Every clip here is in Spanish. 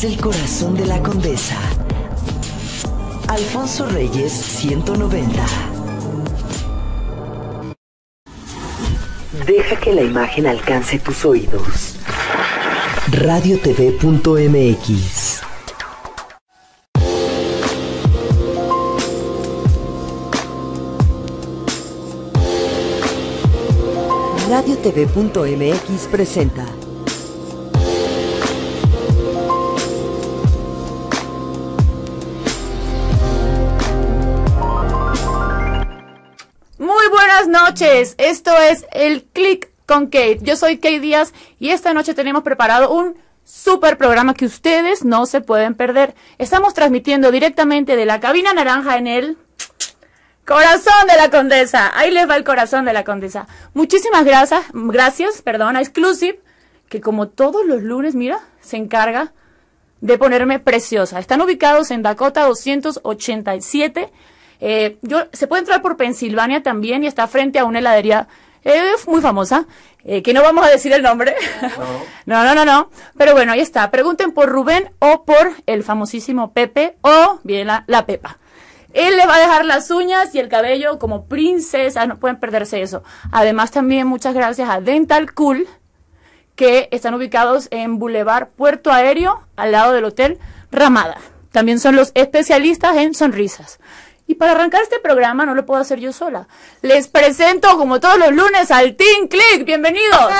Desde el corazón de la condesa. Alfonso Reyes 190. Deja que la imagen alcance tus oídos. RadioTV.mx RadioTV.mx presenta noches, esto es el Click con Kate. Yo soy Kate Díaz y esta noche tenemos preparado un super programa que ustedes no se pueden perder. Estamos transmitiendo directamente de la cabina naranja en el corazón de la condesa. Ahí les va el corazón de la condesa. Muchísimas gracias, gracias, perdón, a Exclusive, que como todos los lunes, mira, se encarga de ponerme preciosa. Están ubicados en Dakota 287 eh, yo, se puede entrar por Pensilvania también y está frente a una heladería eh, muy famosa, eh, que no vamos a decir el nombre. No. no, no, no, Pero bueno, ahí está. Pregunten por Rubén o por el famosísimo Pepe o bien la, la Pepa. Él le va a dejar las uñas y el cabello como princesa, no pueden perderse eso. Además también muchas gracias a Dental Cool, que están ubicados en Boulevard Puerto Aéreo, al lado del Hotel Ramada. También son los especialistas en sonrisas. Y para arrancar este programa no lo puedo hacer yo sola. Les presento, como todos los lunes, al Team Click. Bienvenidos.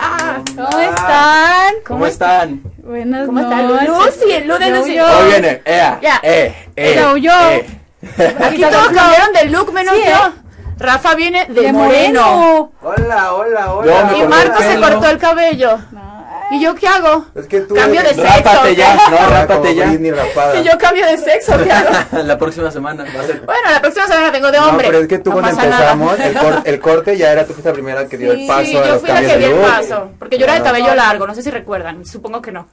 Ah, ¿Cómo están? ¿Cómo están? Buenas ¿Cómo están? Lucy, el lunes Lucy. yo. Hoy viene, ea, Ya. eh, eh, Yo, yo. eh. Aquí todos cambiaron de look menos Sí, yo. ¿eh? Rafa viene de, De moreno. moreno. Hola, hola, hola. Y Marco se cortó el cabello. ¿Y yo qué hago? Es que tú Cambio de sexo. Rápate ¿qué? ya, no, Ah, rápate ya. ¿Y yo cambio de sexo? ¿Qué hago? La próxima semana va a ser. Bueno, la próxima semana vengo de No, hombre. pero es que tú No cuando empezamos, el, cor- el corte ya era tú fuiste la primera que dio el paso Sí, a yo los fui la cambios que de di el paso. Porque yo era de No. cabello largo, no sé si recuerdan. Supongo que no.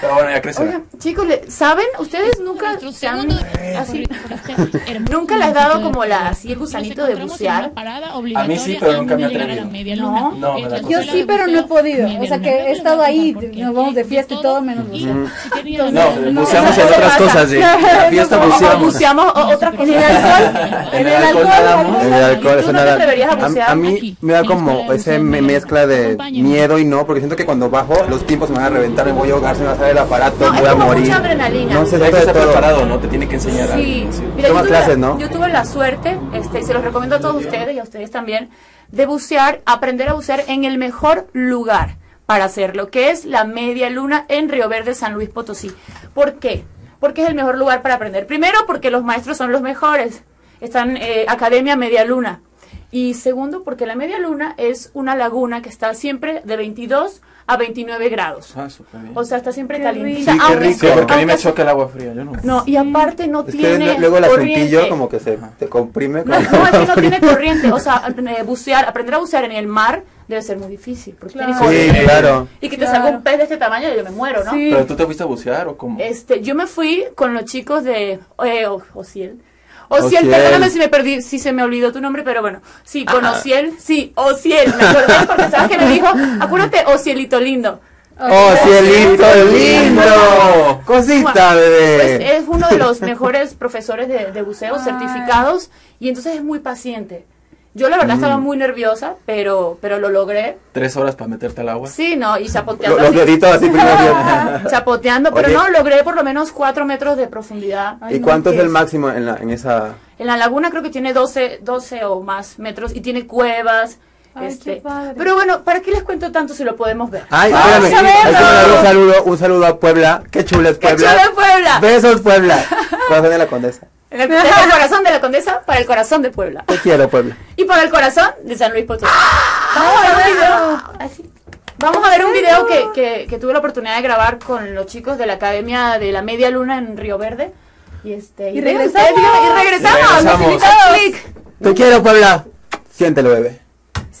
Pero bueno, ya creció. Oigan, chicos, ¿saben? Ustedes nunca se han así. este Nunca le has dado como la- así el gusanito de bucear. A mí sí, pero nunca me he antes de llegar a la atrevido. media No. No. Yo sí, pero no he podido. O sea, que he Les estado voy a ahí, nos vamos de fiesta y todo menos Entonces, No, buceamos en otras cosas, de la fiesta buceamos. buceamos o otra cosa. En el alcohol. En el alcohol. En el alcohol, ¿Tú eso nada. a mí me da como ese me- mezcla de miedo y no, porque siento que cuando bajo los tiempos me van a reventar, me voy a ahogar, se me va a salir el aparato, voy a morir. mucha adrenalina. No sé, todo. preparado, ¿no? Te tiene que enseñar algo. Sí, Toma tuve, clases, la, ¿no? yo tuve la suerte, este, y se los recomiendo a todos ustedes y a ustedes también, de bucear, aprender a bucear en el mejor lugar para hacerlo, que es la Media Luna en Río Verde, San Luis Potosí. ¿Por qué? Porque es el mejor lugar para aprender. Primero, porque los maestros son los mejores. Están eh, Academia Media Luna. Y segundo, porque la Media Luna es una laguna que está siempre de 22 a 29 grados. Ah, súper bien. O sea, está siempre rico. Sí, qué rico. Sí, porque a mí me choca el agua fría, yo no. No, y aparte no Es que tiene luego el corriente. asuntillo como que se te comprime. No, como- no, es que no tiene corriente. O sea, bucear, aprender a bucear en el mar debe ser muy difícil. Porque tiene Claro. Sí, corriente. claro. Y que te Claro. salga un pez de este tamaño y yo me muero, ¿no? Sí. ¿Pero tú te fuiste a bucear o cómo? Este, yo me fui con los chicos de eh, O- Ociel. Ociel, Ociel. perdóname si me perdí, si se me olvidó tu nombre, pero bueno. Sí, con Ah. Ociel, sí, Ociel, me acordé porque sabes que me dijo, acuérdate, Ocielito lindo. ¡Oh, cielito lindo! Cosita, Pues bebé. es uno de los mejores profesores de, de buceo Ay. certificados y entonces es muy paciente. Yo la verdad Mm. estaba muy nerviosa, pero, pero lo logré. Tres horas para meterte al agua. Sí, no, y chapoteando. Los deditos así primero. chapoteando, pero Oye. no, logré por lo menos cuatro metros de profundidad. Ay, ¿Y no, cuánto es ¿qué el es? máximo en, la, en esa...? En la laguna creo que tiene 12, 12 o más metros y tiene cuevas. Ay, este, qué padre. pero bueno, ¿para qué les cuento tanto si lo podemos ver? Ay, espérame, un saludo, un saludo a Puebla. Qué chula es ¡Qué Puebla. chulo es Puebla! Besos, Puebla. Corazón de la condesa. En el, el corazón de la condesa para el corazón de Puebla. Te quiero, Puebla. Y para el corazón de San Luis Potosí. Vamos a ver un video. Así. Vamos a ver un video que, que, que tuve la oportunidad de grabar con los chicos de la Academia de la Media Luna en Río Verde. Y este Y regresamos. y regresamos. Regresamos. Invito a clic. Te quiero, Puebla. Siéntelo, bebé.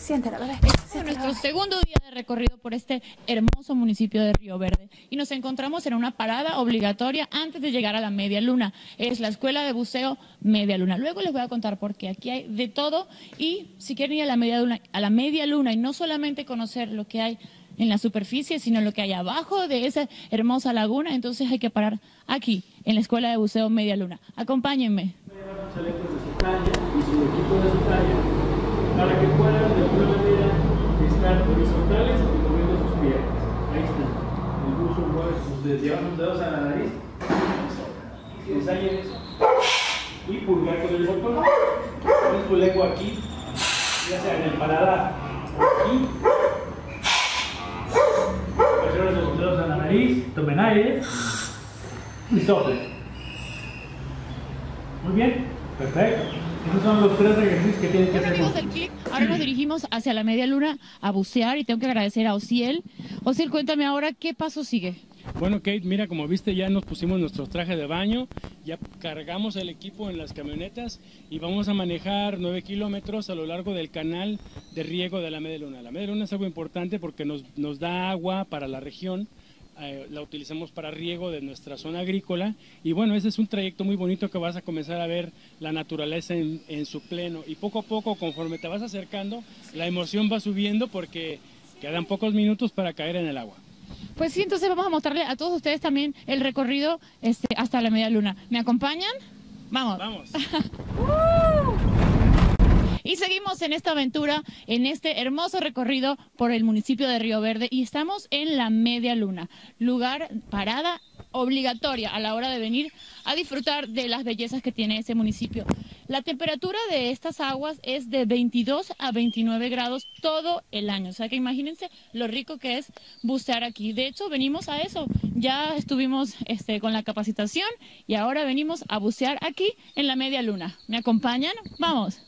Siéntala, bebé. Es nuestro segundo día de recorrido por este hermoso municipio de Río Verde y nos encontramos en una parada obligatoria antes de llegar a la Media Luna. Es la Escuela de Buceo Media Luna. Luego les voy a contar por qué. Aquí hay de todo y si quieren ir a la Media Luna, a la Media Luna y no solamente conocer lo que hay en la superficie, sino lo que hay abajo de esa hermosa laguna, entonces hay que parar aquí, en la Escuela de Buceo Media Luna. Acompáñenme. y su equipo de para que puedan de alguna manera estar horizontales y moviendo sus piernas. Ahí está. El buzo mueve sus sus dedos a la nariz. Ensayen eso. Y pulgar con el botón. Pones tu lengua aquí, ya sea en el paladar aquí. Presionen sus dedos a la nariz, tomen aire y soplen. Muy bien, perfecto. Esos son los tres ejercicios que tienen que hacer. ahora nos dirigimos hacia la media luna a bucear y tengo que agradecer a Ociel. Ociel, cuéntame ahora qué paso sigue. Bueno, Kate, mira, como viste, ya nos pusimos nuestros trajes de baño, ya cargamos el equipo en las camionetas y vamos a manejar nueve kilómetros a lo largo del canal de riego de la Media Luna. La Media Luna es algo importante porque nos, nos da agua para la región eh, la utilizamos para riego de nuestra zona agrícola y bueno, ese es un trayecto muy bonito que vas a comenzar a ver la naturaleza en, en, su pleno y poco a poco conforme te vas acercando la emoción va subiendo porque quedan pocos minutos para caer en el agua. Pues sí, entonces vamos a mostrarle a todos ustedes también el recorrido este, hasta la media luna. ¿Me acompañan? Vamos. Vamos. Y seguimos en esta aventura, en este hermoso recorrido por el municipio de Río Verde y estamos en la Media Luna, lugar parada obligatoria a la hora de venir a disfrutar de las bellezas que tiene ese municipio. La temperatura de estas aguas es de 22 a 29 grados todo el año. O sea que imagínense lo rico que es bucear aquí. De hecho, venimos a eso. Ya estuvimos este, con la capacitación y ahora venimos a bucear aquí en la media luna. ¿Me acompañan? Vamos.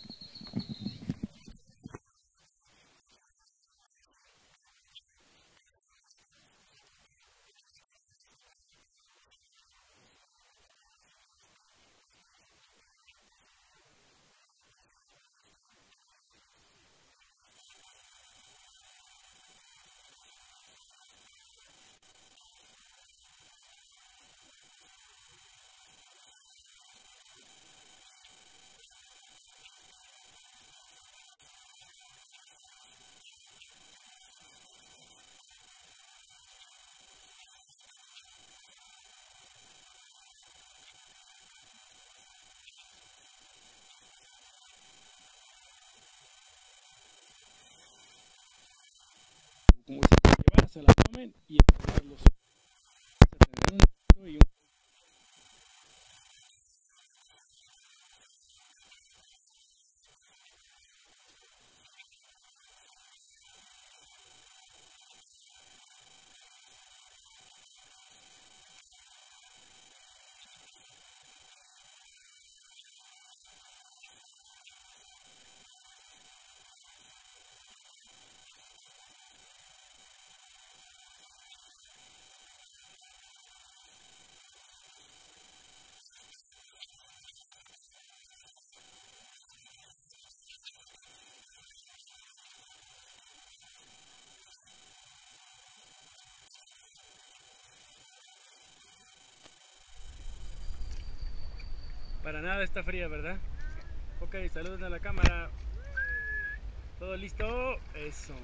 Como si llevaras al abdomen y los Para nada está fría, ¿verdad? Ok, saluden a la cámara. ¿Todo listo? Eso.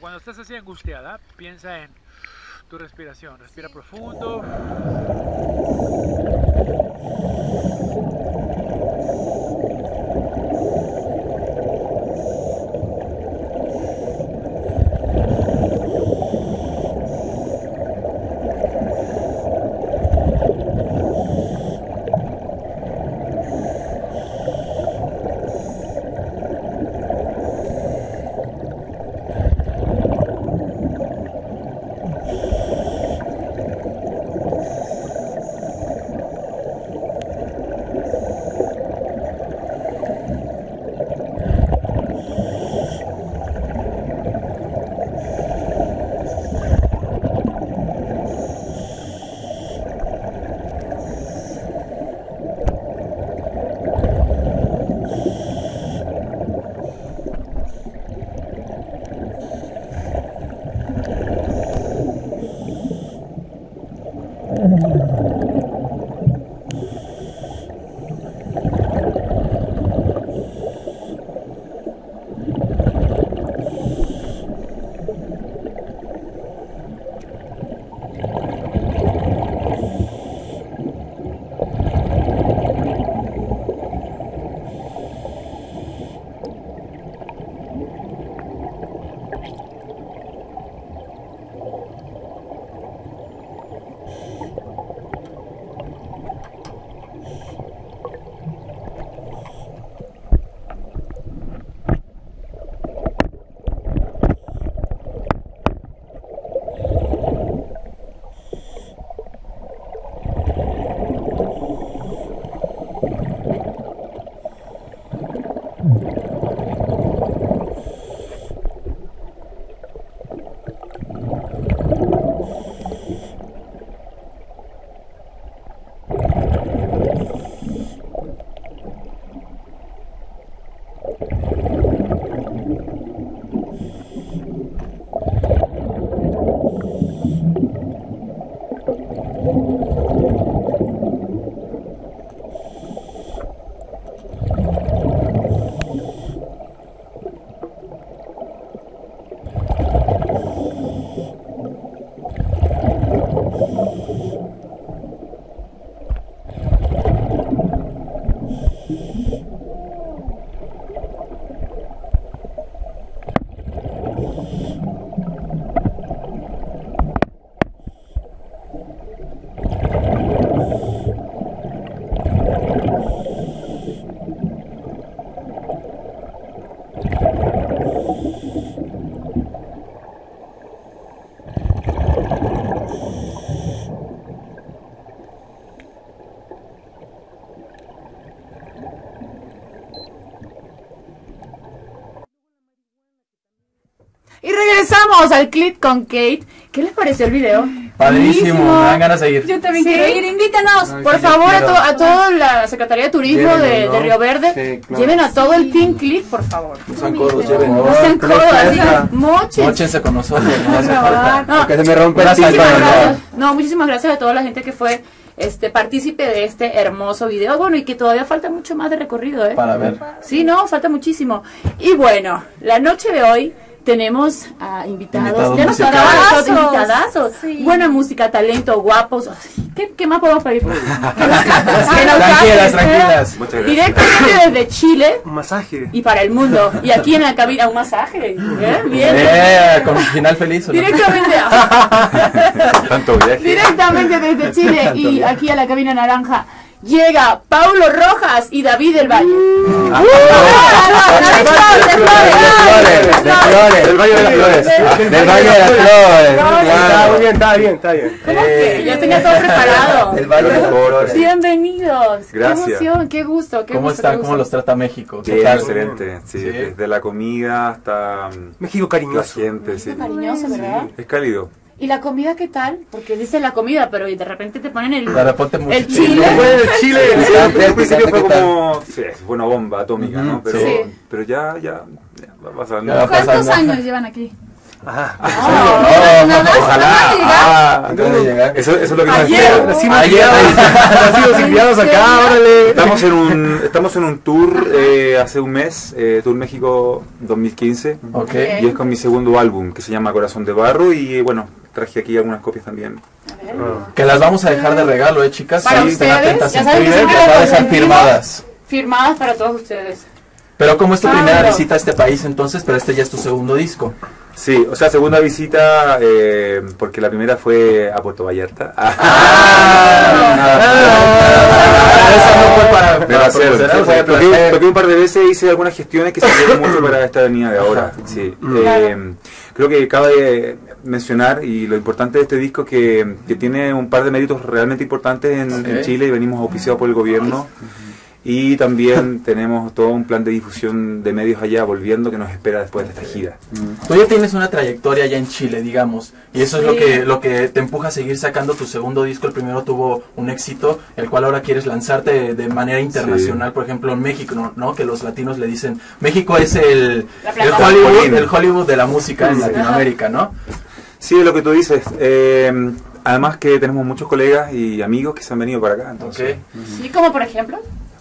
cuando estás así angustiada, piensa en tu respiración. Respira profundo. Regresamos al clip con Kate. ¿Qué les pareció el video? Padrísimo, me dan ganas de ir. Yo también Sí. quiero ir, invítanos. Por favor, a, to- a toda la Secretaría de Turismo de, Río Verde, Sí, claro. lleven a todo el Team Click, por favor. Usan codos, lleven. No sean ¿no? codos, así, moches. Móchense con nosotros, no hace falta. No, Que se me rompe el. No, muchísimas gracias a toda la gente que fue este partícipe de este hermoso video. Bueno, y que todavía falta mucho más de recorrido, ¿eh? Para ver. Sí, no, falta muchísimo. Y bueno, la noche de hoy tenemos a invitados. Invitados ya nos musicales. pagaban los Invitadazos. Sí. Buena música, talento, guapos. ¿Qué, qué más podemos pedir? Tranquilas, tranquilas. Muchas gracias. Directamente desde Chile Un masaje. y para el mundo. Y aquí en la cabina un masaje. ¿eh? Bien. Eh, con final feliz. ¿o no? Directamente, Tanto viaje. directamente desde Chile y aquí a la cabina naranja llega Paulo Rojas y David del Valle. Ah, De flores, del Valle de las Flores. Del Valle de las Flores. Está bien, está bien, está bien. ¿Cómo que? Ya tenía todo preparado. El Valle de las Flores. Bienvenidos. Qué Gracias. emoción, qué gusto. Qué ¿Cómo están? qué ¿Cómo los trata México? ¿Qué excelente. Sí, desde la comida hasta México la cariñoso. gente. Sí. Cariñoso, ¿verdad? Es cálido. ¿Y la comida qué tal? Porque dice la comida, pero de repente te ponen el, De repente el chile. De Chile, Al ¿Qué principio fue como. Sí, fue una bomba atómica, ¿no? Pero, sí. pero ya, ya, ya va pasando. Ya va ¿Cuántos pasando. años llevan aquí? Ajá. Oh, Nada, ojalá. Ah, Antes de llegar. Eso, eso es lo que nos criados acá, órale. Estamos en un, estamos en un tour eh, hace un mes, eh, Tour México 2015. Ok. Y es con mi segundo álbum que se llama Corazón de Barro. Y bueno, traje aquí algunas copias también. Que las vamos a dejar de regalo, ¿eh, chicas? Para Sí, ustedes, atentas ya en saben que Twitter, siempre ya las sabes, están firmadas. Firmadas para todos ustedes. Pero como es tu Ah, primera visita a este país entonces, pero este ya es tu segundo disco. Sí, o sea, segunda visita, eh, porque la primera fue a Puerto Vallarta. Ah, toqué, placer. toqué un par de veces, hice algunas gestiones que sirvieron mucho para esta avenida de ahora. Sí. Eh, creo que cabe mencionar, y lo importante de este disco, que, que tiene un par de méritos realmente importantes en. Chile y venimos auspiciados por el gobierno. Y también tenemos todo un plan de difusión de medios allá volviendo que nos espera después de esta gira. Tú ya tienes una trayectoria allá en Chile, digamos, y eso es lo Sí. que lo que te empuja a seguir sacando tu segundo disco. El primero tuvo un éxito, el cual ahora quieres lanzarte de, de manera internacional, por ejemplo en México, ¿no? ¿no? Que los latinos le dicen, México es el, el. Hollywood, el Hollywood de la música en Latinoamérica, ¿no? Sí, es lo que tú dices. Eh, además que tenemos muchos colegas y amigos que se han venido para acá. Entonces, Ok. Sí, como por ejemplo.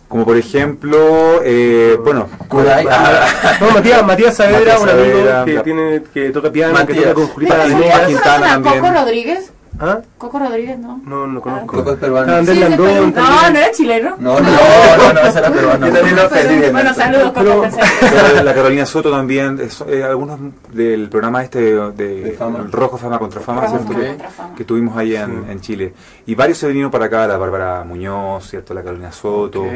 Como por ejemplo, eh, bueno, Kudai. No, Matías, Matías Saavedra, Matías un amigo Saavedra, que tiene que toca piano, Matías. que toca con Julieta ¿Ustedes Venegas. conocen Quintana también. Coco Rodríguez? ¿Ah? Coco Rodríguez, ¿no. No, no conozco. Coco es peruano. Andrés Sí, es de Landón. No, no era chileno. No, no, No, no, no, ese era peruano. Yo también lo perdí. de Bueno, saludos, Coco. Pero- la Carolina Soto también, es- eh, algunos del programa este de, de fama. Rojo Fama contra Fama, Rojo ¿cierto? Fama Que- Fama. que tuvimos ahí en, en Chile. Y varios se vinieron para acá, la Bárbara Muñoz, ¿cierto? La Carolina Soto. Ok.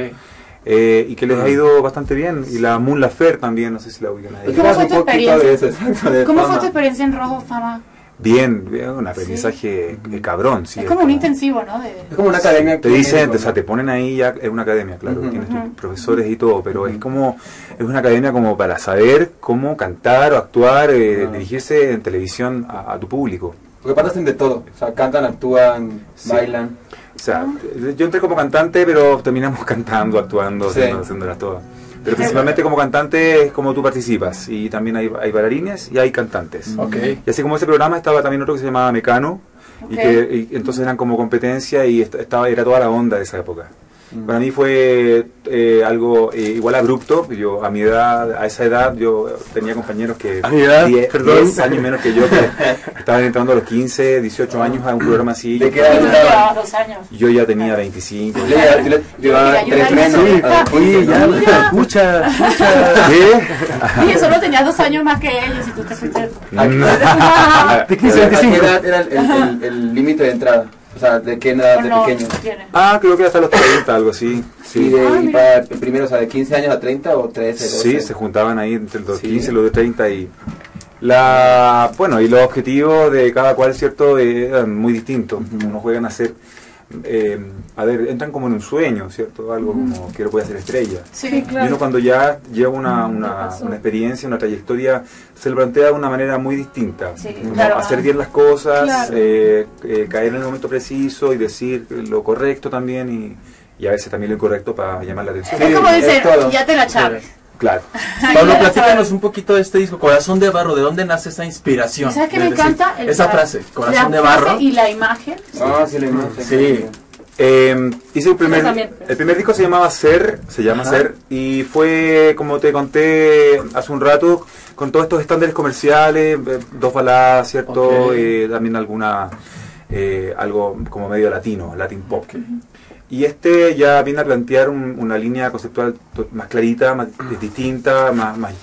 eh, y que les ha ido bastante bien. Y la Moon Lafer también, no sé si la ubican ahí. ¿Y cómo fue tu experiencia? ¿Cómo fue tu experiencia en Rojo Fama? Bien, bien, un aprendizaje eh, cabrón. Sí, es como un intensivo, ¿no? De... Es como una academia. Te dicen, o sea, te ponen ahí ya, es una academia, claro, tienes tus profesores y todo, pero es como, es una academia como para saber cómo cantar o actuar, eh, Ah. dirigirse en televisión a, a tu público. Porque aparte hacen de todo. O sea, cantan, actúan, Sí. bailan. O sea, yo entré como cantante, pero terminamos cantando, actuando, Sí. haciendo, haciéndolas todas. Pero principalmente como cantante es como tú participas, y también hay, hay bailarines y hay cantantes. Ok. Y así como ese programa estaba también otro que se llamaba Mecano, y que y entonces eran como competencia y est- estaba era toda la onda de esa época. Para mí fue eh, algo eh, igual abrupto. Yo a mi edad, a esa edad, yo tenía compañeros que A mi edad, 10, perdón. 10 años menos que yo, que estaban entrando a los 15, 18 años a un programa así. ¿De qué Yo- edad llevabas dos años. Yo ya tenía 25. Yo ya- yo le- llevaba Mira, tres yo menos. Oye, 15, ya, escucha, escucha. ¿Qué? Dije, solo tenías dos años más que ellos y tú te fuiste. De 15 a ¿A qué 25. edad era el límite de entrada? Sea, ¿de qué edad de No, pequeño? tiene. Ah, creo que hasta los 30, algo así. Y, Sí, de, Ah, y para primero, o sea, de 15 años a 30 o 13, 12. sí, se juntaban ahí entre los Sí. 15 y los de 30 y la bueno y los objetivos de cada cual cierto eh, eran muy distintos unos juegan a ser eh, a ver, entran como en un sueño, ¿cierto? Algo como quiero voy a ser estrella. Sí, Y uno cuando ya lleva una, una, una experiencia, una trayectoria, se lo plantea de una manera muy distinta. Sí, Como claro. Hacer bien las cosas, Claro. eh, eh, caer en el momento preciso y decir lo correcto también y, y a veces también lo incorrecto para llamar la atención. es como ya te la chaves. Claro. Pablo, platícanos un poquito de este disco, Corazón de Barro, ¿de dónde nace esa inspiración? ¿Sabes qué me decir, encanta? El- esa frase, Corazón la de frase Barro. Y la imagen. Ah, sí, la imagen. Sí. Eh, hice el primer, el primer disco se llamaba Ser, se llama Ajá. Ser, y fue, como te conté hace un rato, con todos estos estándares comerciales, eh, dos baladas, ¿cierto? Ok. Eh, también alguna, eh, algo como medio latino, Latin pop. Y este ya viene a plantear un- una línea conceptual más clarita, más distinta, más, más,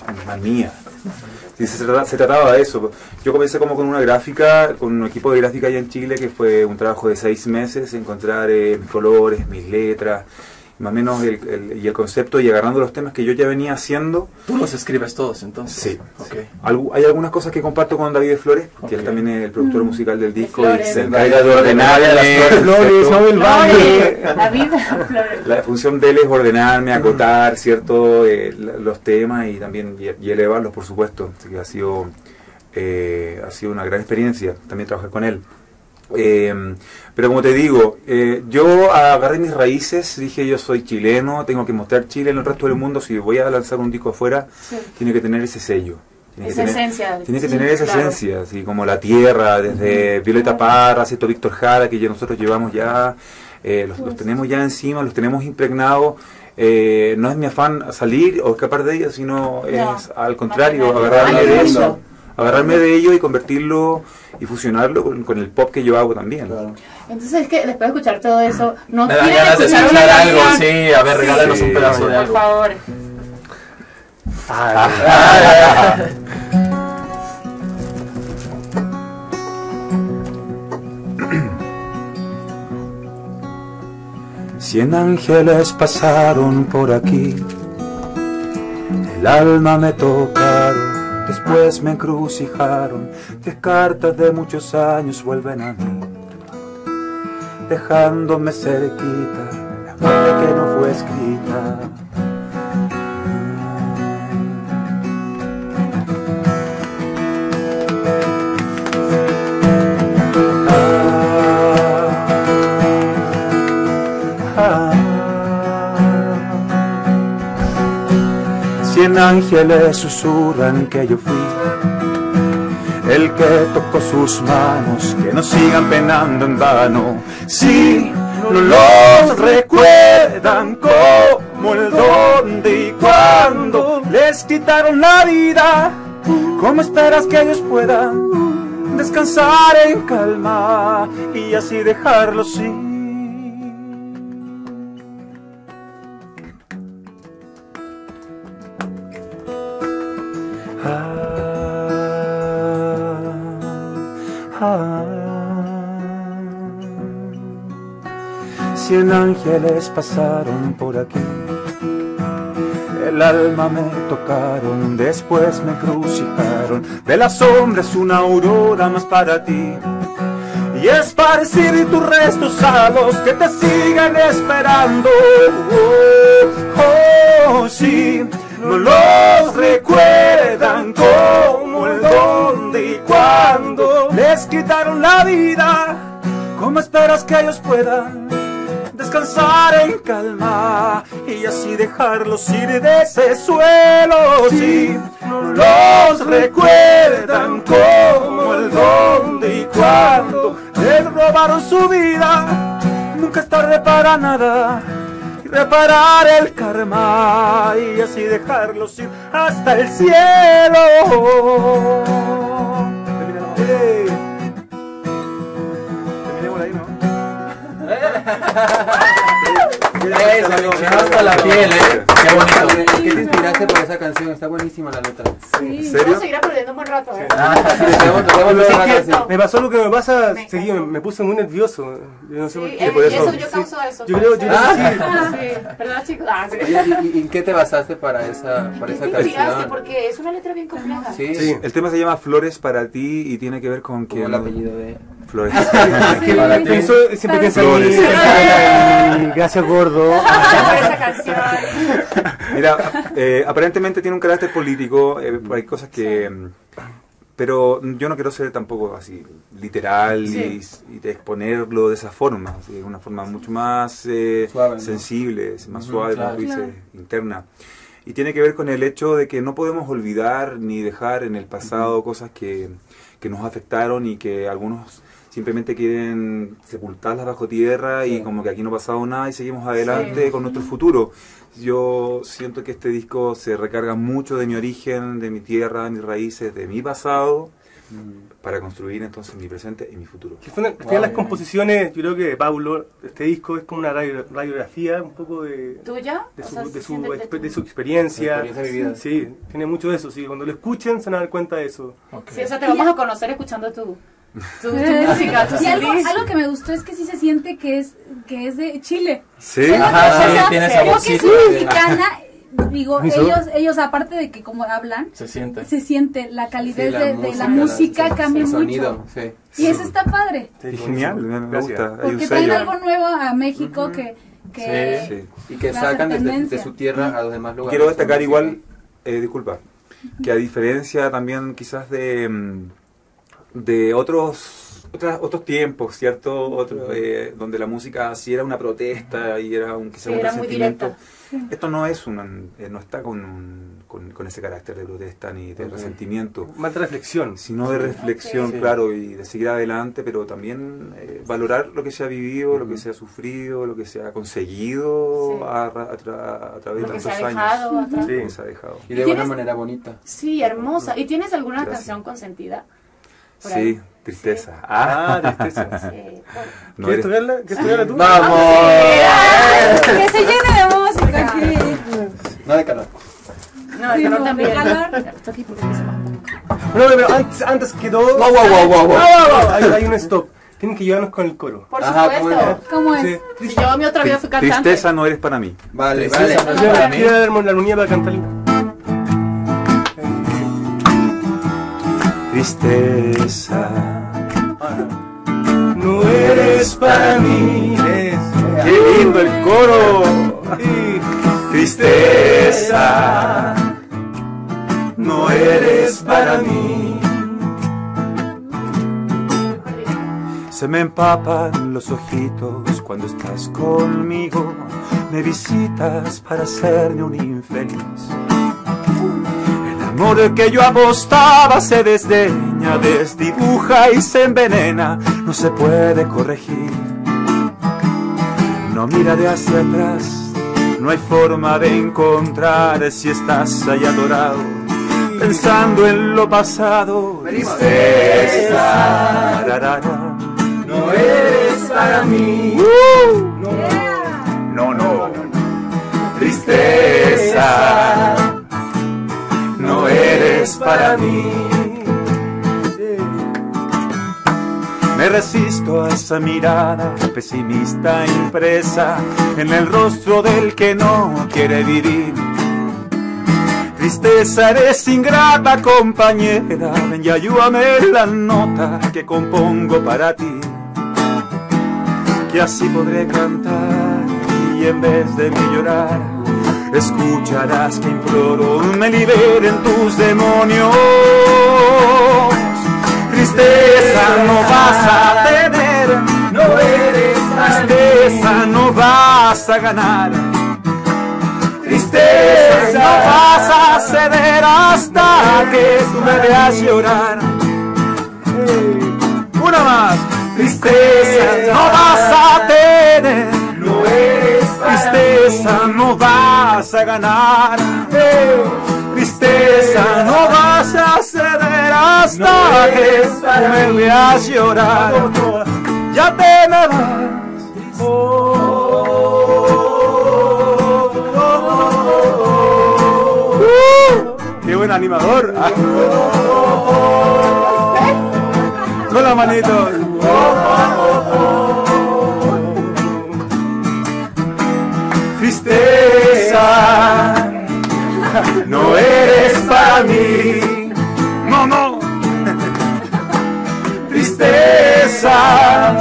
mía. Se, trata- se trataba de eso. Yo comencé como con una gráfica, con un equipo de gráfica allá en Chile, que fue un trabajo de seis meses, encontrar eh, mis colores, mis letras, más o menos el, el- y el concepto, y agarrando los temas que yo ya venía haciendo. Tú los escribes todos, entonces. Sí. Ok. Algu- hay algunas cosas que comparto con David Flores, que él también es el productor musical del disco y Flores. se encarga de ordenarme. Flores, ¿cierto? no el baile. Flores, la vida, flores. La función de él es ordenarme, acotar, ¿cierto? Eh, los temas y también y, y elevarlos, por supuesto. Así que ha sido, eh, ha sido una gran experiencia también trabajar con él. Eh, pero como te digo, eh, yo agarré mis raíces, dije yo soy chileno, tengo que mostrar Chile en el resto del mundo, si voy a lanzar un disco afuera, Sí. tiene que tener ese sello. Tiene que Esa tener- esencia. tiene que Sí, tener esa claro. esencia, así como la tierra, desde Violeta Parra, ¿cierto? Víctor Jara, que ya nosotros llevamos ya, eh, los, los tenemos ya encima, los tenemos impregnados. Eh, no es mi afán salir o escapar de ella, sino No, es al contrario, agarrarme Ay, de eso. Agarrarme de ello y convertirlo y fusionarlo con, con el pop que yo hago también. Entonces es que después de escuchar todo eso, no Me ganas de escuchar escuchar una algo, canción. sí. A ver, regálanos Sí, un pedazo de Por algo. favor. Cien ángeles pasaron por aquí, el alma me tocaron, después me encrucijaron, tres cartas de muchos años vuelven a mí, dejándome cerquita, la muerte que no fue escrita. Ángeles susurran que yo fui el que tocó sus manos, que no sigan penando en vano. Si no los recuerdan como el dónde y cuándo les quitaron la vida, ¿cómo esperas que ellos puedan descansar en calma y así dejarlos ir? Cien ángeles pasaron por aquí, el alma me tocaron, después me crucificaron. De las sombras una aurora más para ti. Y esparcir tus restos a los que te sigan esperando. Oh, oh, sí, no los recuerdan les quitaron la vida. ¿Cómo esperas que ellos puedan descansar en calma y así dejarlos ir de ese suelo? Si no los recuerdan como el dónde y cuándo les robaron su vida, nunca es tarde para nada. y Reparar el karma y así dejarlos ir hasta el cielo. Eso, hasta la piel, ¿eh? Qué bonito. ¿Qué te inspiraste por esa canción, está buenísima la letra. ¿En Vamos serio? a seguir aprendiendo un buen rato, ¿eh? Sí, me pasó lo que me pasa, Me seguí, me, puse muy nervioso. Yo no sé Sí, por eh, qué. por eso. eso yo causo eso. Yo creo- yo sí. Ah, sí, ¿verdad, chicos? Ah, sí. ¿y, en qué te basaste para esa, para ¿Qué esa te inspiraste? canción? Porque es una letra bien compleja. Sí, Sí. El tema se llama Flores para ti y tiene que ver con que el apellido de... Flores. Que Para ti. pensó, siempre piensa en mí. Flores. Gracias, gordo. Por esa canción. Mira, eh, aparentemente tiene un carácter político, eh, hay cosas que... Pero yo no quiero ser tampoco así literal y, y de exponerlo de esa forma, de una forma mucho más eh, Suave, ¿no? sensible, más Ujú, suave, claro. tú dices, interna. Y tiene que ver con el hecho de que no podemos olvidar ni dejar en el pasado cosas que, que nos afectaron y que algunos simplemente quieren sepultarlas bajo tierra y Sí. como que aquí no ha pasado nada y seguimos adelante con nuestro futuro. Yo siento que este disco se recarga mucho de mi origen, de mi tierra, de mis raíces, de mi pasado, para construir entonces mi presente y mi futuro. Que Wow, las composiciones, yo creo que Paulo, este disco es como una radio- radiografía un poco de, ¿Tuya? de, O su, sea, de, su, de exper- de su experiencia. De experiencia vivida. Sí, tiene mucho de eso. Sí. Cuando lo escuchen se van a dar cuenta de eso. Ok. Sí, o sea, te vamos a conocer escuchando tu, tu, tu música, tu Y algo, que me gustó es que sí se siente que es, que es de Chile. ¿Sí? Ajá, sí, que soy mexicana, digo, ellos, ellos aparte de que como hablan, Se siente. se siente la Sí, calidez la de, la música sí, cambia el mucho. sonido, sí. Y eso está padre, genial, me, gusta. Porque traen sello. algo nuevo a México que, que Sí. Y que sacan desde, de su tierra a los demás lugares. Quiero destacar Sí. igual, eh, disculpa, que a diferencia también quizás de, mm, de otros otras, otros tiempos, ¿cierto? Otro, eh, donde la música sí era una protesta y era un, quizás Sí, un era muy resentimiento. directa. Esto no es una, eh, no está con, un- con, con ese carácter de protesta ni de resentimiento, Más de reflexión. sino de reflexión, claro, y de seguir adelante, pero también eh, valorar lo que se ha vivido, lo que se ha sufrido, lo que se ha conseguido Sí. a, ra- a tra- a través Lo de que se ha tantos años. Sí. Lo que se ha dejado. Y de ¿Tienes- una manera bonita. Sí, hermosa. ¿Y tienes alguna Gracias. canción consentida? Por Sí, ahí. tristeza. Ah, Ah, tristeza. Sí, por- no ¿Quieres eres- estudiarla? ¿Quieres estudiarla tú? ¡Vamos! que se llene de música aquí. No de calor. No, Sí, calor no, también. de calor. No, pero antes, antes que todo, Wow, wow, wow, wow, wow. hay, hay un stop. Tienen que llevarnos con el coro. Por Ajá, ¿cómo supuesto. es? ¿Cómo es? Sí. Si yo mi otra vida fui cantante. Tristeza no eres para mí. Vale, Tristeza, vale. no Quiero para mí. quiero darme la armonía para cantar. Tristeza. No eres para mí. ¡Qué lindo el coro! Tristeza. No eres para mí. Se me empapan los ojitos cuando estás conmigo. Me visitas para hacerme un infeliz. Amor que yo apostaba se desdeña, desdibuja y se envenena. No se puede corregir. No mira de hacia atrás, no hay forma de encontrar si estás ahí adorado, pensando en lo pasado. Tristeza. No eres para mí. No, no, tristeza, no eres para mí. Me resisto a esa mirada pesimista impresa en el rostro del que no quiere vivir. Tristeza, eres ingrata compañera, y ayúdame la nota que compongo para ti. Que así podré cantar y en vez de mi llorar, escucharás que imploro me liberen tus demonios. Tristeza no vas a tener, no eres tristeza no vas a ganar. Tristeza no vas a ceder hasta que tú me veas llorar. Una más. Tristeza no vas a tener, no eres tristeza no vas a ganar. Eh, Tristeza no vas a ceder hasta que tú me veas llorar. Ya te me vas. Oh, oh, oh, oh, oh. ¡Qué buen animador! Con la manito. Tristeza, no eres para mí. No, no. Tristeza,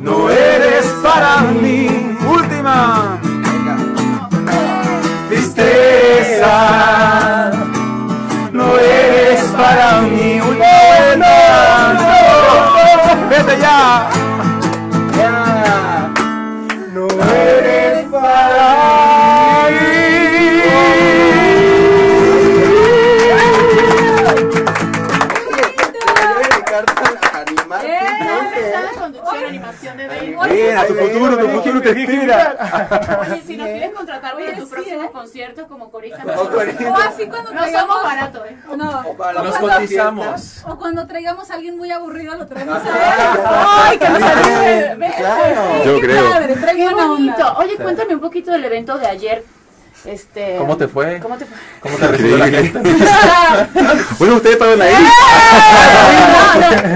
no eres para mí. Última. Futuro, tu futuro te espera. Oye, si nos quieres contratar para tus próximos conciertos como corista, O así cuando no traigamos- somos baratos, ¿eh? No. Nos cotizamos. O cuando traigamos a alguien muy aburrido, lo traemos a Ay, que nos. Ven. Yo creo. Qué bonito. Oye, cuéntame un poquito del evento de ayer. Este, ¿Cómo te fue? ¿Cómo te fue? ¿Cómo te recibió la gente? Bueno, ustedes estaban ahí.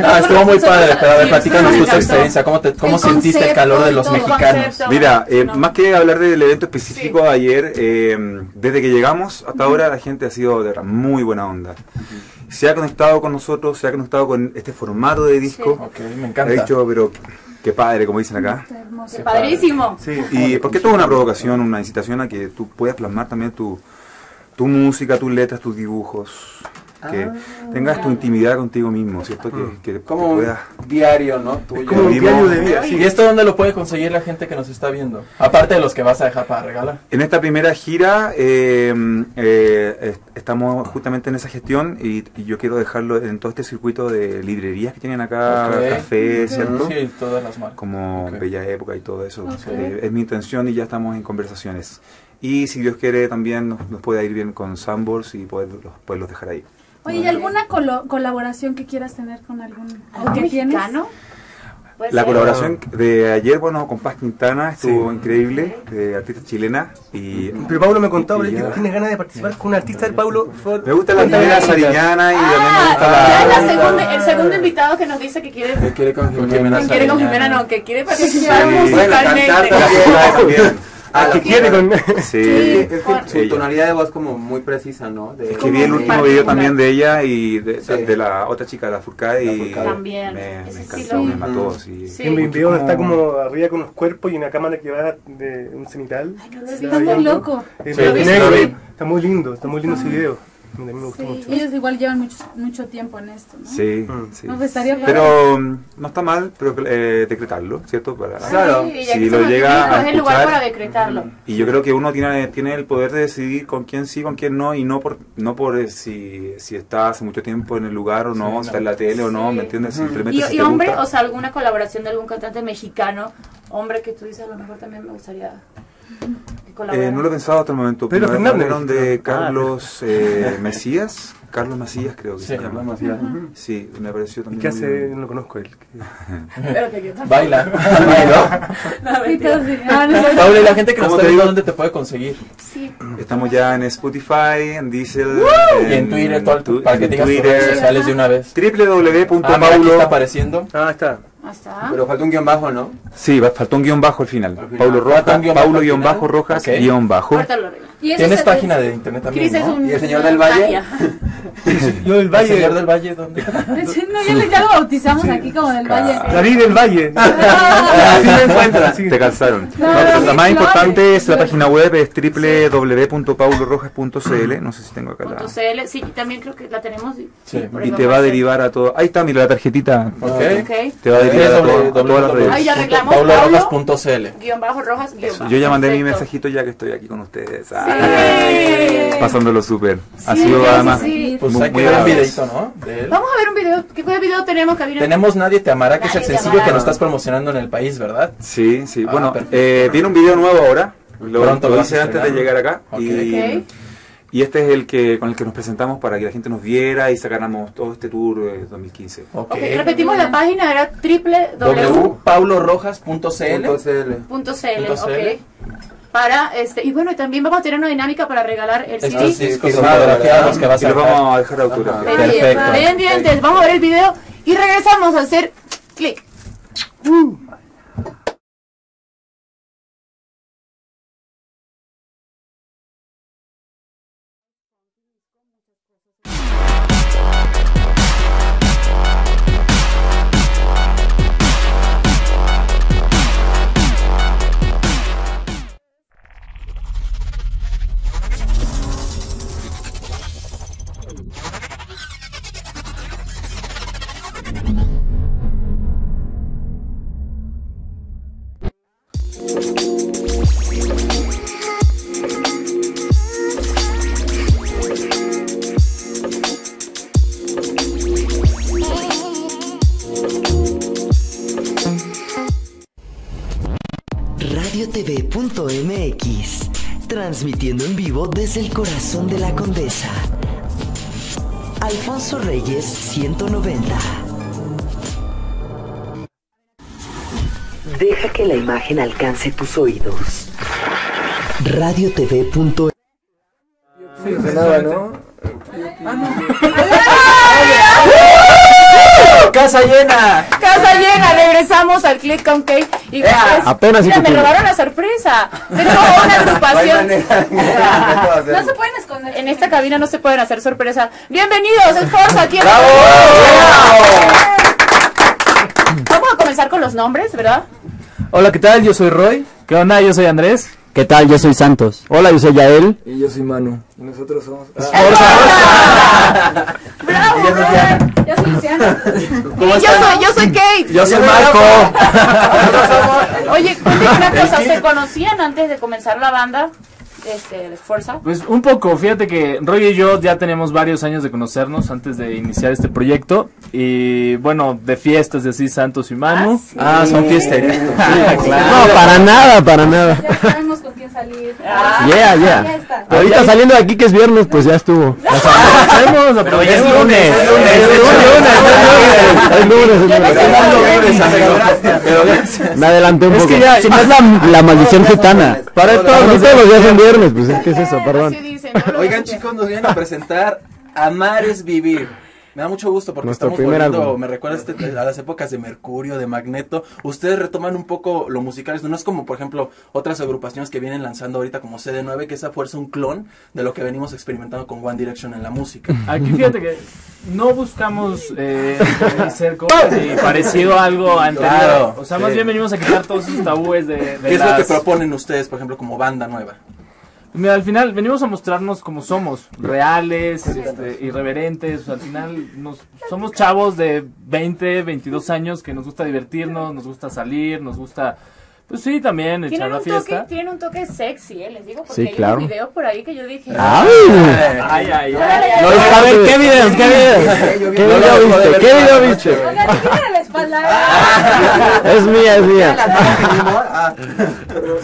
Ah, estuvo muy padre, pero a ver, Sí, platícanos sí, tu experiencia, ¿cómo, te, cómo El sentiste el concepto calor de los todo. El mexicanos? concepto. Mira, eh, No. más que hablar del evento específico de ayer, eh, desde que llegamos hasta ahora la gente ha sido de muy buena onda. Se ha conectado con nosotros, se ha conectado con este formato de disco. Ok, me Ha encanta. dicho, pero qué padre, como dicen acá. Qué padrísimo. Sí. Y porque esto es una provocación, una incitación a que tú puedas plasmar también tu, tu música, tus letras, tus dibujos. Que tengas tu intimidad contigo mismo, ¿cierto? Que, que, Como que un puedas... diario, ¿no? Tuyo. Como un diario de vida, sí. ¿Y esto dónde lo puede conseguir la gente que nos está viendo? Aparte de los que vas a dejar para regalar. En esta primera gira eh, eh, est- estamos justamente en esa gestión y, y yo quiero dejarlo en todo este circuito de librerías que tienen acá, Ok. café, ¿cierto? Sí, todas las marcas. Como Ok. Bella Época y todo eso. Eh, es mi intención y ya estamos en conversaciones. Y si Dios quiere también nos, nos puede ir bien con Sambors y poderlos, poderlos dejar ahí. Oye, ¿y alguna colo- colaboración que quieras tener con algún o ¿Algún que tienes? mexicano? ¿Puede La colaboración de ayer, bueno, con Paz Quintana estuvo Sí. increíble, de artista chilena. Y Pero Pablo me contaba y que ya. tiene ganas de participar con un artista del Pablo. Me gusta la Andrea Sariñana y también me Ah, gusta la... la segunda- el segundo invitado que nos dice que quiere, Que quiere con Jimena que quiere con. Jimena, no, que quiere participar Sí. Bueno, musicalmente. También. Ah, que quiere con. Sí. Es que su tonalidad de voz como muy precisa, ¿no? De, Que vi el último video también de ella y de, Sí. de la otra chica, la Furcade, La y. También, me, me encantó, me mató. Sí. Sí. En mi video como- está como arriba con unos cuerpos y una cámara que va de un cenital. Ay, no lo Está muy loco. Está muy lindo, está muy lindo ese video. A mí me gustó Sí, mucho. ellos igual llevan mucho, mucho tiempo en esto, ¿no? Sí, Mm. sí. No, pues estaría. Pero mm, no está mal pero, eh, decretarlo, ¿cierto? Para, Claro. Sí, Si lo llega a es el lugar para decretarlo. Y yo creo que uno tiene, tiene el poder de decidir con quién sí, con quién no, y no por no por eh, si, si está hace mucho tiempo en el lugar o no, si está en la tele o no, Sí. ¿me entiendes? Ujú. Simplemente Y, si y hombre, gusta. o sea, alguna colaboración de algún cantante mexicano, hombre que tú dices, a lo mejor también me gustaría. Eh, no lo he pensado hasta el momento. Pedro pero Fernández. hablaron de Ah. Carlos eh, Mesías. Carlos Macías creo que Sí, se llama. Carlos Macías. Sí, me pareció ¿Y también. qué muy hace? bien. No lo conozco él. Que. Baila. Y así. Ah. Paula, y la gente que nos ¿Cómo está viendo? ¿dónde te puede conseguir? Sí. Estamos ya en Spotify, en Diesel, Y en Twitter, todo el- para que en digas tus redes sociales de una vez. Ah, www.paulo está apareciendo. Ah, está. Ah. Pero falta un guion bajo, ¿no? Sí, faltó un guion bajo al final. Al final. Paulo Rojas, Paulo guion final. bajo Rojas, Ok. guion bajo. Y Tienes es el- página de internet también, ¿no? un... ¿Y el señor del Valle? Yo del ¿El Valle. señor del Valle dónde? No, ya, le- ya lo bautizamos aquí como del Valle. David del Valle. Ah, Así me encuentra. Sí. Te calzaron. No, No, pero la más importante es la página web, es www.paulorojas.cl. No sé si tengo acá la. CL. Sí, y también creo que la tenemos. y- Sí. te va a derivar a todo. Ahí está, mira la tarjetita. Ok. Ok. Te va a Ay, ya paulorojas.cl. Guión bajo rojas, guion bajo. Yo ya mandé mi mensajito ya que estoy aquí con ustedes. Sí. Ay, pasándolo súper. Ha Sí, sido sí, además. sí. Pues muy- hay que ver un videito, ¿no? Vamos a ver un video. ¿Qué video tenemos, Cabina? Tenemos Nadie te amará, que es el sencillo que nos estás promocionando en el país, ¿verdad? Sí, sí. Ah, bueno, perfecto. eh, viene un video nuevo ahora. Lo, Pronto lo hice antes de llegar acá. Ok. Y, Ok. Y este es el que con el que nos presentamos para que la gente nos viera y sacáramos todo este tour de 2015. Ok, repetimos la página, era www. www.paulorojas.cl .cl, ok. Para, este, y bueno, también vamos a tener una dinámica para regalar el CD. Estos discos que vas Y a los vamos a dejar autografiados. Perfecto. Pendientes, vamos a ver el video y regresamos a hacer clic. radiotv.mx, transmitiendo en vivo desde el corazón de la condesa. Alfonso Reyes 190. Deja que la imagen alcance tus oídos. radiotv.mx ¡Casa llena! Casa llena, regresamos al Click on Cake. Y pues, Apenas mira, si me robaron la sorpresa. Tengo una agrupación. No se pueden esconder. En esta cabina no se pueden hacer sorpresas. Bienvenidos, es Forza aquí. en- Vamos a comenzar con los nombres, ¿verdad? Hola, ¿qué tal? Yo soy Roy. ¿Qué onda? Yo soy Andrés. ¿Qué tal? Yo soy Santos. Hola, yo soy Yael. Y yo soy Manu. Y nosotros somos... ¡Bravo, bravo! Yo soy Luciana. Y yo soy, yo soy Kate. Yo soy Marco. Oye, cuéntame una cosa, ¿se conocían antes de comenzar la banda? Este, de Forza. Pues un poco, fíjate que Roy y yo ya tenemos varios años de conocernos antes de iniciar este proyecto. Y bueno, de fiestas de así, Santos y Manu. Ah, son fiesteritos. claro. No, para nada, para nada. Ya con quién salir. Ah. Yeah, Ya yeah. está. Ahorita saliendo de aquí que es viernes, pues ya estuvo. Aprovechemos, Pero ya es lunes. Es Es lunes, es Ya lunes. sé cómo Me adelanté un Es poco. que ya- Si no es la, maldición gitana. Para todos, todos los días son viernes, pues es que es eso, perdón. Oigan chicos, nos vienen a presentar Amar es Vivir. Me da mucho gusto porque Nuestro estamos primer volviendo, álbum. me recuerda este- a las épocas de Mercurio, de Magneto. Ustedes retoman un poco lo musical, no es como por ejemplo otras agrupaciones que vienen lanzando ahorita como CD9, que esa fuerza un clon de lo que venimos experimentando con One Direction en la música. Aquí fíjate que no buscamos eh, ser cosas y parecido a algo anterior. Claro, o sea, más sí. bien venimos a quitar todos esos tabúes de, de ¿Qué es lo que proponen ustedes, por ejemplo, como banda nueva? Mira, al final venimos a mostrarnos como somos, reales, este, irreverentes. Al final nos, somos chavos de 20, 22 años que nos gusta divertirnos, nos gusta salir, nos gusta, pues sí, también echar Tienen la un, toque, fiesta. tienen un toque sexy, ¿eh? Les digo, porque Sí, hay claro. unos videos por ahí que yo dije... ¡Ay! Ay, ay, Órale, ay. No, a ver, ¿qué videos? ¿Qué videos? ¿Qué video viste? ¿Qué video viste? Oigan, ¿tienen la espalda? Es mía, es mía.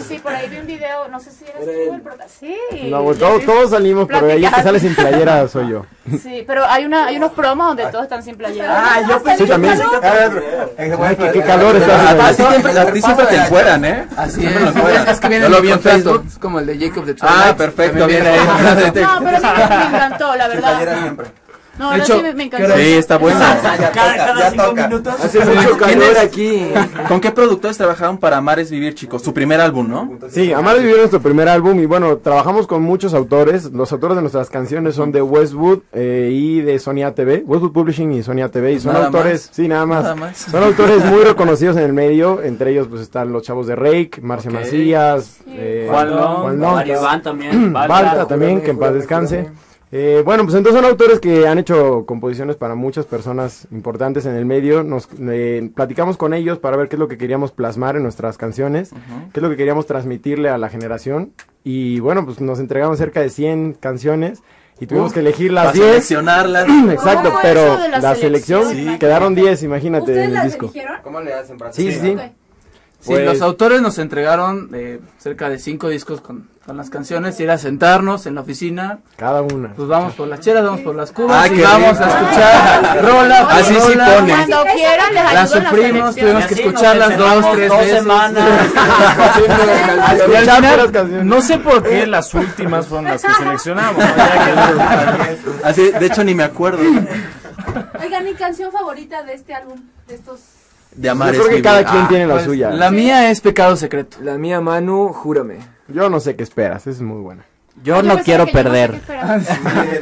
Sí, por ahí vi un video, no sé si eres tú el prota- Sí. No, pues, todos, salimos, pero ahí que sale sin playera soy yo. Sí, pero hay una hay unos promos donde todos están sin playera. Ah, yo pensé Sí, también. Ay, qué- qué calor está A ti siempre, ¿eh? Así es. Es que viene Yo lo vi en Facebook. es como el de Jacob de Ah, Twilight. perfecto, También viene ahí. No, pero a mí me, me encantó, la verdad. No, ahora sí me, me encantó. Sí, está bueno. Cada, cada cinco minutos. Hace mucho calor ¿Quiénes- aquí. ¿Con qué productores trabajaron para Amar es Vivir, chicos? Su primer álbum, ¿no? Sí, Amar es Vivir es nuestro primer álbum y bueno, trabajamos con muchos autores. Los autores de nuestras canciones son de Westwood eh, y de Sony ATV, Westwood Publishing y Sony ATV y son Nada autores, más. sí, nada más. Nada más. Son autores muy reconocidos en el medio, entre ellos pues están los chavos de Rake, Marcia. Macías, eh, Juan Long, Juan Long, también, Balta, Balta. también, que en paz descanse. Eh, bueno, pues entonces son autores que han hecho composiciones para muchas personas importantes en el medio. Nos eh, platicamos con ellos para ver qué es lo que queríamos plasmar en nuestras canciones, qué es lo que queríamos transmitirle a la generación. Y bueno, pues nos entregamos cerca de 100 canciones y tuvimos Uf, que elegir las para 10. seleccionarlas. Exacto, ¿Cómo fue pero la la, selección, selección? quedaron 10, imagínate, ¿Ustedes en el las disco. eligieron? ¿Cómo le hacen para Sí, sí, sí. Sí, Pues- los autores nos entregaron eh, cerca de cinco discos con, con las canciones y era sentarnos en la oficina. Cada una. Pues vamos por las chelas, vamos por las cubas Ah, y vamos a escuchar rola. por Así sí pone. Cuando quieran les La ayudo en la sufrimos, selección. tuvimos que escucharlas dos, tres dos veces. semanas. A no sé por qué las últimas fueron las que seleccionamos. Así, de hecho, ni me acuerdo. Oigan, mi canción favorita de este álbum, de estos... De amar Yo creo es que cada quien Ah, tiene la Pues, suya. La mía es Pecado Secreto. La mía, Manu, júrame. Yo no sé qué esperas, es muy buena. Yo Yo no quiero perder. esperar.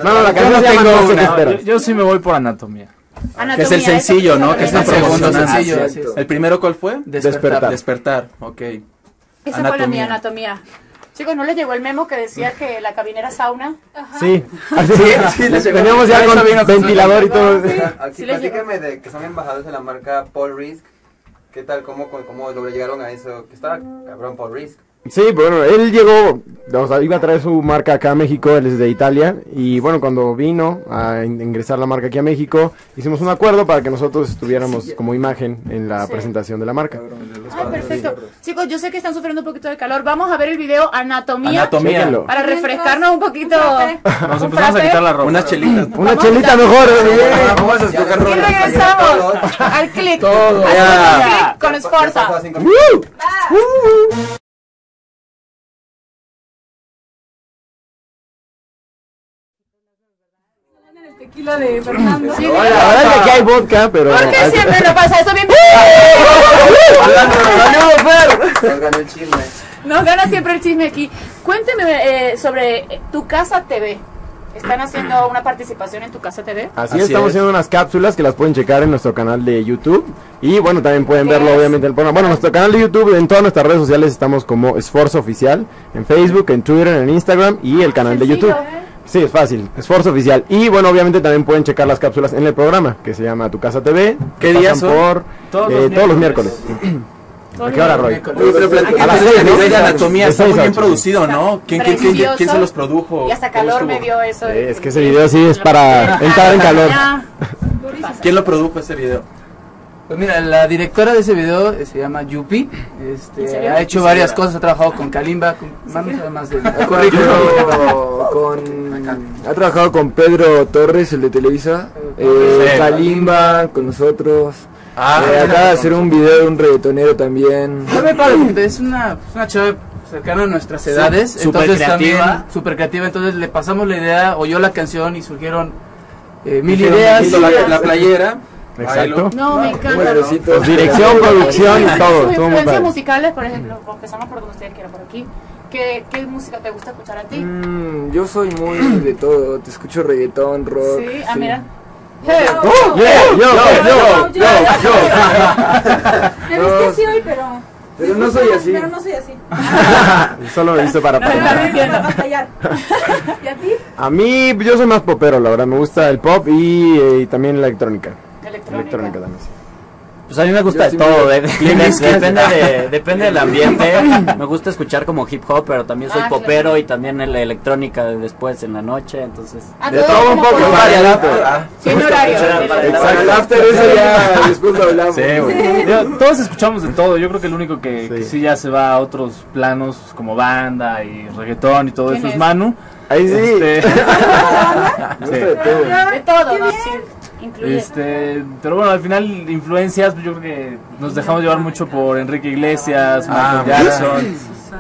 No, no, la canción no se llama tengo No sé qué una. No, yo, esperas. yo sí me voy por anatomía. Anatomía, Que es el sencillo, ¿no? Que es el segundo Anatomía. sencillo. así es. ¿El primero cuál fue? Despertar. Despertar, ok. Esa fue la Anatomía. mía, anatomía. Chicos, ¿no les llegó el memo que decía que la cabina era sauna? Sí, así sí, les llegó. Teníamos ya con ventilador y todo. Aquí Sí platíquenme de que son embajadores de la marca Paul Risk. ¿Qué tal? ¿Cómo, cómo, cómo lo llegaron a eso? Que estaba cabrón Paul Risk. Sí, bueno, él llegó, o sea, iba a traer su marca acá a México, él es de Italia, y bueno, cuando vino a in- ingresar la marca aquí a México, hicimos un acuerdo para que nosotros estuviéramos como imagen en la Sí. presentación de la marca. Ay, perfecto. Chicos, yo sé que están sufriendo un poquito de calor. Vamos a ver el video Anatomía para refrescarnos un poquito. Nos empezamos a quitar la ropa. Unas chelitas. Una chelita mejor. Vamos a escoger Y regresamos al click. Todo. Un click con Ya tequila de Fernando. Sí, La verdad es que aquí hay vodka, pero... ¿Por qué siempre lo pasa eso bien? Nos ganó el chisme. Nos gana siempre el chisme aquí. Cuénteme eh, sobre eh, tu casa TV. ¿Están haciendo una participación en tu casa TV? Así, Así es, estamos es. haciendo unas cápsulas que las pueden checar en nuestro canal de YouTube. Y bueno, también pueden verlo Yes. obviamente en el programa. Bueno, nuestro canal de YouTube, en todas nuestras redes sociales estamos como Esfuerzo Oficial. En Facebook, en Twitter, en Instagram y el canal de Sencillo, YouTube. ¿eh? Sí, es fácil, Esfuerzo Oficial. Y bueno, obviamente también pueden checar las cápsulas en el programa que se llama Tu Casa TV. ¿Qué días son? Por, Todos eh, los todos los miércoles. ¿A qué hora, Roy? Oye, pero platícame A las de seis, ¿no? video de anatomía, está muy bien producido, ¿no? ¿Quién, quién, quién, Precioso. quién se los produjo? Y hasta ¿Cómo calor me dio eso. Es que ese video sí es para entrar en calor. ¿Quién lo produjo ese video? Pues mira, la directora de ese video eh, se llama Yupi. ¿En Este, ha hecho varias cosas, ha trabajado con Kalimba, con Manu sabe más de con... Ha trabajado con Pedro Torres, el de Televisa. Eh, Sí. Kalimba, con nosotros. Ah, Eh, acaba de hacer un video de un reggaetonero también. Padre, porque es una, una chava cercana a nuestras edades, súper entonces creativa. también súper creativa, entonces le pasamos la idea, oyó la canción y surgieron eh, mil ideas. la playera. Exacto. No, me encanta. Pues dirección, producción y todo. Sus influencias musicales, por ejemplo, empezamos por donde ustedes quieran, por aquí. ¿Qué, ¿Qué música te gusta escuchar a ti? Mm, yo soy muy de todo. Te escucho reggaetón, rock. Sí, ah, mira. Yeah, yo, yo, yo, yo. Me viste así hoy, pero... Pero no soy así. Pero no soy así. Solo lo hice. Para batallar. ¿Y a ti? A mí, yo soy más popero, la verdad. Me gusta el pop y, eh, y también la electrónica. Electrónica. Electrónica también. sí. Pues a mí me gusta Yo de sí todo, de- de- depende, de- depende del ambiente. Me gusta escuchar como hip hop, pero también soy Ah, popero claro. y también en la electrónica después en la noche, entonces... Ah, De todo un poco, por- variedad. Ah, Sin horario. Exacto. El after ese ya después lo hablamos. Sí, güey. Yo- todos escuchamos de todo. Yo creo que el único que, que Sí. sí ya se va a otros planos como banda y reggaetón y todo ¿Quién eso es es? Manu. Ahí sí. Este, Me gusta de todo. De todo, ¿no? Sí, incluye. este, pero bueno, al final influencias, pues yo creo que nos dejamos llevar mucho por Enrique Iglesias, Ah, Michael Jackson,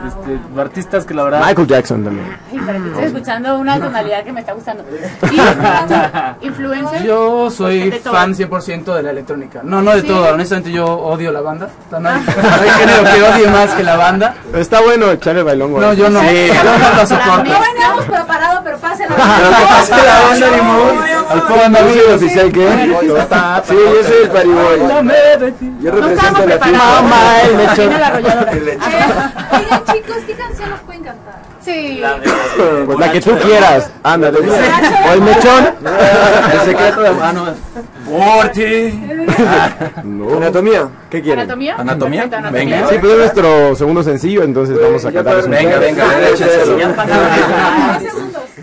este, artistas que la verdad Michael Jackson también. Ay, pero que estoy escuchando una tonalidad que me está gustando. ¿Y influencer? Yo soy fan 100% de la electrónica. No, no de Sí. todo, honestamente yo odio la banda. Sea, No hay, no hay género que odie más que la banda. Está bueno echarle bailongo. No, yo no. Sí. No lo soporto. No veníamos preparado, pero pase la que pase la banda, ni modo. Al fondo, ¿No el oficial qué? Sí, yo soy el pariboy. Yo No represento a la preparados. Mamá, el mechón. la arrolladora. Oigan, chicos, ¿qué canción nos pueden cantar? Sí. Pues la que tú quieras. Ándale. O el mechón. El secreto de mano. Ti. No. Anatomía. ¿Qué quieren? ¿Anatomía? ¿Anatomía? Perfecto, anatomía. Venga. Sí, pues es nuestro segundo sencillo, entonces vamos a cantar Venga, venga, échenselo. Segundos.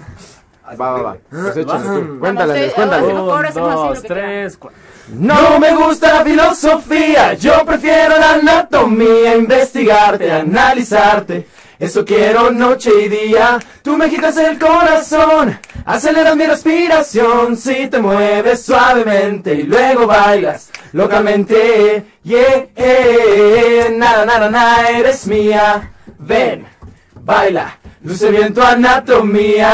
Va, va, va. Pues échale Vamos. tú. Cuéntale, Vamos, cuéntale. hacemos coro, hacemos así, lo dos, tres, cuatro. No me gusta la filosofía, yo prefiero la anatomía, investigarte, analizarte. Eso quiero noche y día. Tú me quitas el corazón, aceleras mi respiración. Si te mueves suavemente y luego bailas locamente. Yeah, nada, nada, nada, eres mía. Ven, baila, luce bien tu anatomía.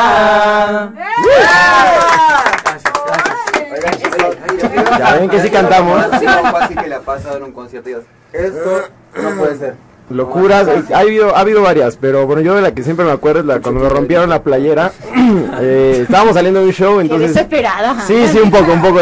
Ya ven que sí cantamos. fácil que le ha pasado en un concierto y esto no puede ser. Locuras, ha habido, ha habido varias, pero bueno, yo de la que siempre me acuerdo es la cuando me rompieron la playera. eh, estábamos saliendo de un show, Qué entonces. desesperada. Sí, sí, un poco, un poco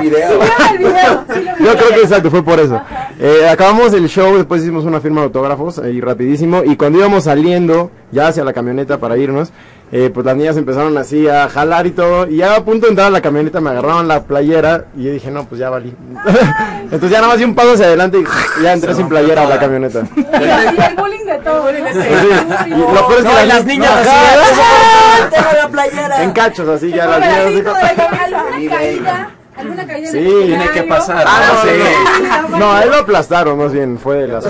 video. Yo creo que exacto, fue por eso. Eh, acabamos el show, después hicimos una firma de autógrafos ahí rapidísimo y cuando íbamos saliendo ya hacia la camioneta para irnos, eh, pues las niñas empezaron así a jalar y todo y ya a punto de entrar a la camioneta me agarraron la playera y yo dije, no, pues ya valí. Entonces ya nada más di un paso hacia adelante y ya entré sin playera a la camioneta. Y el bullying de todo. Sí, sí. Y lo peor es que No, y las niñas así, Ajá. Tengo la playera. En cachos así ya las niñas así. ¿Alguna caída? ¿Alguna caída en el Sí, Tiene que pasar. Ah, ¿no? Sí. no, no, a él lo aplastaron, más bien, fue de las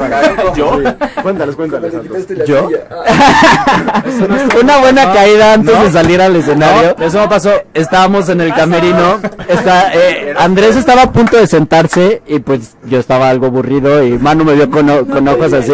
¿Yo? Cuéntales, cuéntales. Santos. ¿Yo? Una buena caída antes No. de salir al escenario. No, eso no pasó. Estábamos en el camerino. Está, eh, Andrés estaba a punto de sentarse y pues yo estaba algo aburrido y Manu me vio con, o- con ojos así.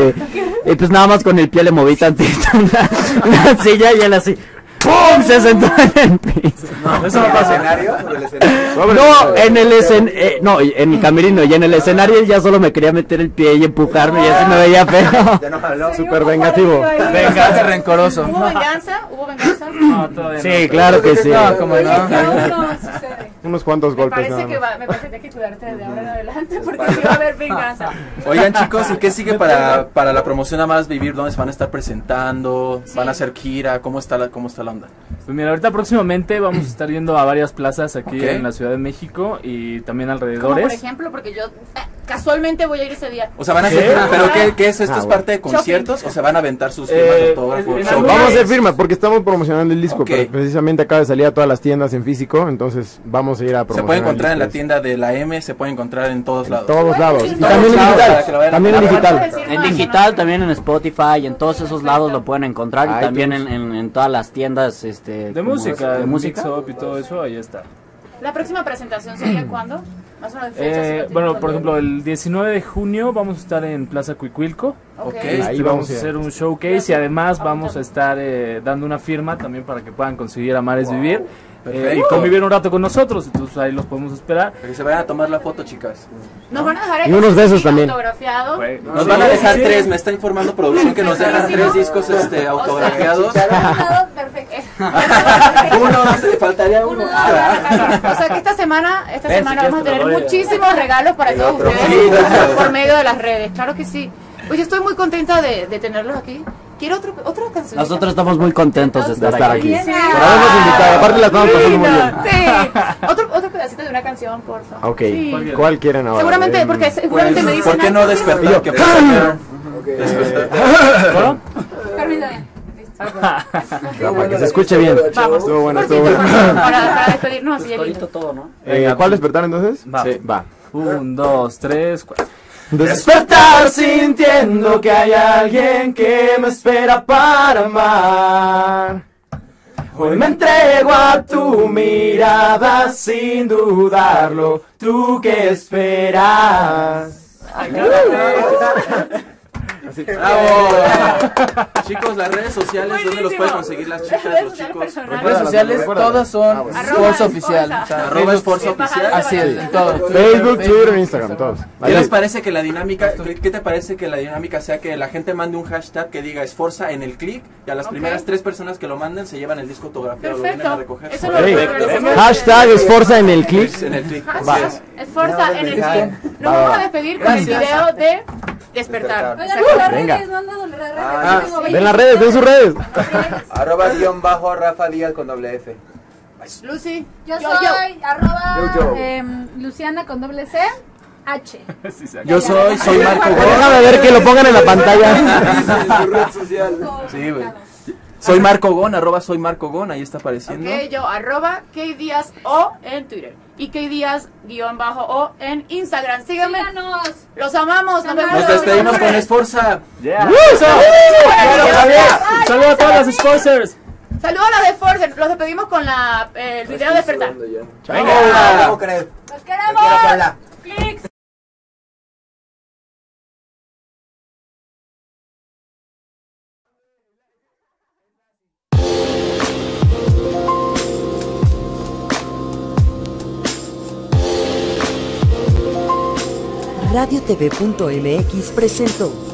Y pues nada más con el pie le moví tantito una, una silla y él así. ¡Pum! Se sentó en el piso. No, eso no pasó. escenario? ¿Sobre el escenario? No, en el escen eh, no, en mi camerino y en el escenario ya solo me quería meter el pie y empujarme y así me veía feo. Ya no. Súper vengativo. Venganza rencoroso. ¿Hubo venganza? ¿Hubo venganza? No, todavía Sí, no. claro que sí. No, como no. no sucede. Unos cuantos Me golpes nada parece que va, me parece que hay que cuidarte de ahora en adelante porque sí va a haber venganza. Oigan chicos, ¿y qué sigue para, para la promoción a más vivir? ¿Dónde se van a estar presentando? ¿Van a hacer gira? ¿Cómo está la, cómo está la onda? Pues mira, ahorita próximamente vamos a estar yendo a varias plazas aquí en la Ciudad de México y también Como por alrededores. ejemplo, porque yo eh, casualmente voy a ir ese día. O sea, van a hacer, ¿pero qué, qué es esto? Ah, ¿Es bueno. parte de conciertos o se van a aventar sus firmas Eh, de autógrafos? Vamos a hacer firma porque estamos promocionando el disco, pero precisamente acaba de salir a todas las tiendas en físico, entonces vamos a ir a Se promocionar. puede el encontrar en la tienda de la M, se puede encontrar en todos lados. Todos lados. Y también en digital. También en digital. En no, también en Spotify, en todos esos lados lo pueden encontrar y también en, en- en todas las tiendas este, De música, de música. Y todo eso, ahí está. La próxima presentación sería cuándo? Más o menos fechas, Eh, bueno, por ejemplo, el 19 de junio vamos a estar en Plaza Cuicuilco. Ok. Este, Ahí vamos a hacer un showcase y además vamos a estar eh, dando una firma también para que puedan conseguir Amares Vivir eh, y convivir un rato con nosotros. Entonces ahí los podemos esperar. Para que se vayan a tomar la foto, chicas. Nos van a dejar Y unos besos también. autografiado. Güey, Nos sí, van a dejar sí. tres, me está informando producción que nos dejan tres discos este, autografiados. Perfecto. Uno, no sé, faltaría uno. O sea que esta semana, esta Ven, semana si vamos a tener muchísimos regalos para todos ustedes Sí, por medio de las redes. Claro que sí. Pues yo estoy muy contenta de, de tenerlos aquí. Quiero otro, otra canción. Nosotros estamos muy contentos de estar, estar aquí. aquí. Por habernos invitado. Aparte la estamos pasando muy bien. Sí. Otro, otro pedacito de una canción, por favor. Ok, Sí. ¿cuál quieren ahora? Seguramente, porque seguramente me dicen. ¿Por qué no "Ay, despertar? Daniel. no, para que se escuche bien. Vamos. Estuvo bueno, estuvo. Para, para despedirnos así. Lindo. todo, ¿no? Eh, ¿Cuál despertar entonces? Va. Sí, va. Un, dos, tres, cuatro. Despertar sintiendo que hay alguien que me espera para amar. Hoy me entrego a tu mirada sin dudarlo. ¿Tú qué esperas? ¡Bravo! Chicos, las redes sociales, ¿dónde los pueden conseguir las chicas, los chicos? redes sociales todas son Arroba Esforzo Oficial. Esforza. O sea, Arroba Oficial. Así es, en todo. Facebook, Twitter, Instagram, todos. ¿Qué les parece que la dinámica, qué te parece que la dinámica sea que la gente mande un hashtag que diga esforza en el clic y a las primeras tres personas que lo manden se llevan el disco autografiado, lo vienen a Perfecto. recoger? Eso lo- Hashtag esforza en el click. En el clic. Esforza en el Dejar. Nos vamos a despedir con el video de Despertar. Las Venga. redes, no han dado las redes. Ah, Den las redes, den sus redes. Arroba guion bajo Rafa Díaz con doble F. Lucy. Yo Yo, soy arroba Yo, yo. em, Luciana con doble C H. Yo soy, soy Marco. Déjame ver que lo pongan en la pantalla. en su red social. Sí, güey. Soy Marco Gon, arroba soy Marco Gon, ahí está apareciendo. Ok, yo arroba K Díaz O en Twitter y K Díaz guion bajo O en Instagram. Síganme. Síganos. Los amamos. Nos vemos. Nos despedimos con Esforza. Yeah. Saludos a todos los sponsors. Saludos a los de Force. Los despedimos con la, eh, el video de despertar. Venga. ¡Los queremos! ¡Clics! Radiotv.mx presentó